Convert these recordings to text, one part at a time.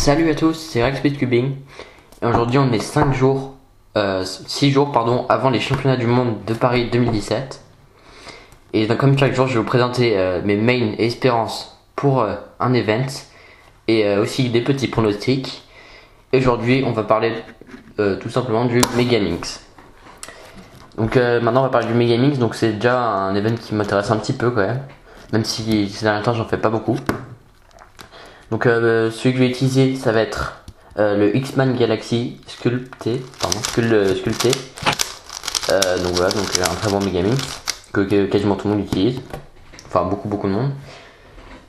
Salut à tous, c'est Rex Cubing. Et aujourd'hui, on est 5 jours, euh, 6 jours pardon, avant les championnats du monde de Paris 2017. Et donc, comme chaque jour, je vais vous présenter euh, mes mains et espérances pour euh, un event et euh, aussi des petits pronostics. Et aujourd'hui, on va parler euh, tout simplement du Megamix. Donc euh, maintenant, on va parler du Megamix. Donc c'est déjà un event qui m'intéresse un petit peu quand même, même si ces derniers temps, j'en fais pas beaucoup. Donc euh, celui que je vais utiliser, ça va être euh, le X-Man Galaxy sculpté, pardon, scul- sculpté. Euh, donc voilà, donc un très bon Megamix que, que quasiment tout le monde utilise, enfin beaucoup beaucoup de monde.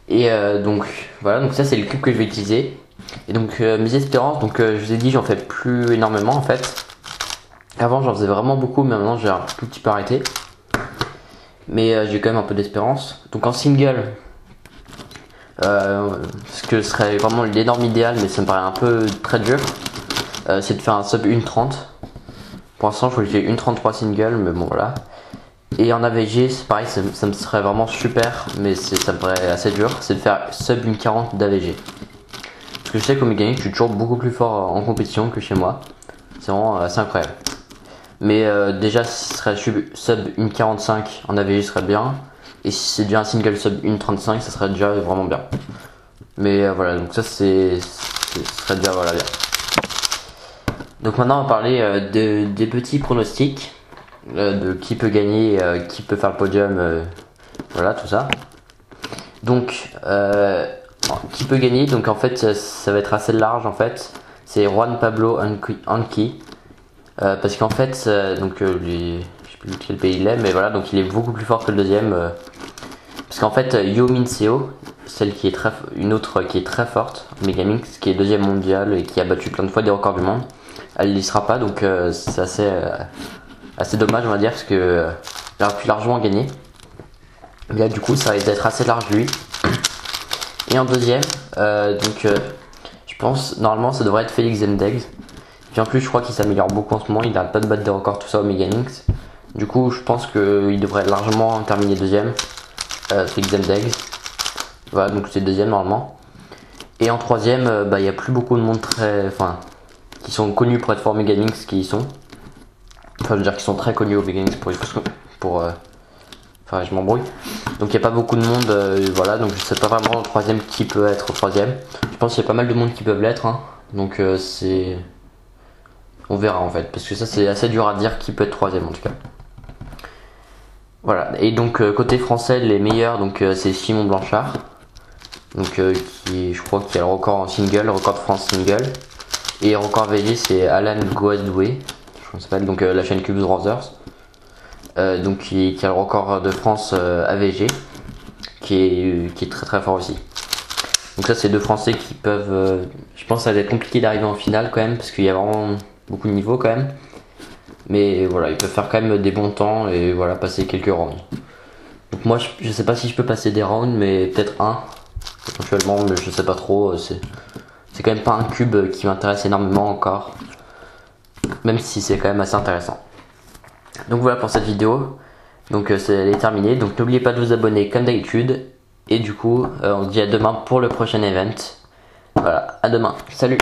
Et euh, donc voilà, donc ça c'est le cube que je vais utiliser. Et donc euh, mes espérances, donc euh, je vous ai dit j'en fais plus énormément en fait. Avant j'en faisais vraiment beaucoup, mais maintenant j'ai un tout petit peu arrêté. Mais euh, j'ai quand même un peu d'espérance. Donc en single, euh, ce que serait vraiment l'énorme idéal, mais ça me paraît un peu très dur, euh, c'est de faire un sub 1.30. Pour l'instant, je voulais faire 1.33 single, mais bon voilà. Et en AVG, c'est pareil, ça, me serait vraiment super, mais ça me paraît assez dur, c'est de faire sub 1.40 d'AVG. Parce que je sais qu'au Megamix, je suis toujours beaucoup plus fort en compétition que chez moi. C'est vraiment euh, assez incroyable. Mais euh, déjà, ce serait sub sub 1.45 en AVG, ce serait bien. Et si c'est déjà un single sub 1.35, ça serait déjà vraiment bien. Mais euh, voilà, donc ça c'est, ce serait déjà voilà bien. Donc maintenant on va parler euh, de, des petits pronostics, euh, de qui peut gagner, qui peut faire le podium, voilà tout ça. Donc qui peut gagner? Donc en fait ça, va être assez large en fait. C'est Juan Pablo Anqui, Anqui. Parce qu'en fait donc les- plus quel pays il est, mais voilà donc il est beaucoup plus fort que le deuxième. euh, parce qu'en fait, euh, Yo Min Seo, celle qui est très, une autre qui est très forte, Megamix, qui est deuxième mondiale et qui a battu plein de fois des records du monde, elle n'y sera pas, donc euh, c'est assez, dommage, on va dire, parce que il aurait pu largement gagner. Mais là, du coup, ça risque d'être assez large lui. Et en deuxième, donc, je pense, normalement, ça devrait être Félix Zendegs. Puis en plus, je crois qu'il s'améliore beaucoup en ce moment, il n'arrête pas de battre des records, tout ça au Megamix. Du coup, je pense qu'il devrait largement terminer deuxième euh, Félix Zendegs. Voilà, donc c'est deuxième normalement. Et en troisième, euh, bah, il n'y a plus beaucoup de monde très. Enfin, qui sont connus pour être fort Megamix qui y sont. Enfin, je veux dire qui sont très connus au Megamix pour. pour euh, Enfin, je m'embrouille. Donc il n'y a pas beaucoup de monde, euh, voilà, donc je sais pas vraiment le troisième qui peut être troisième. Je pense qu'il y a pas mal de monde qui peuvent l'être, hein. donc c'est. On verra en fait, parce que ça c'est assez dur à dire qui peut être troisième en tout cas. Voilà, et donc euh, côté français, les meilleurs, donc euh, c'est Simon Blanchard, donc euh, qui, je crois, qui a le record en single, le record France single, et record VG c'est Alan Goadoué, je ça s'appelle, donc euh, la chaîne Cubes Brothers, donc qui, qui a le record de France AVG, qui est, qui est très très fort aussi. Donc ça c'est deux Français qui peuvent, je pense que ça va être compliqué d'arriver en finale quand même, parce qu'il y a vraiment beaucoup de niveaux quand même. Mais voilà, ils peuvent faire quand même des bons temps et voilà, passer quelques rounds. Donc moi, je, je sais pas si je peux passer des rounds, mais peut-être un, éventuellement, mais je sais pas trop. euh, C'est, quand même pas un cube qui m'intéresse énormément encore, même si c'est quand même assez intéressant. Donc voilà pour cette vidéo. Donc euh, c'est elle est terminée. Donc n'oubliez pas de vous abonner comme d'habitude. Et du coup, euh, on se dit à demain pour le prochain event. Voilà, à demain. Salut